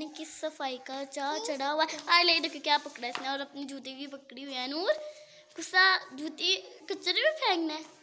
जाने किस सफ़ाई का चाह चढ़ा हुआ है। आ ले देखो क्या पकड़ा इसने और अपनी जूते भी पकड़ी हुई है। नूर, गुस्सा, जूती कचरे में फेंकना है।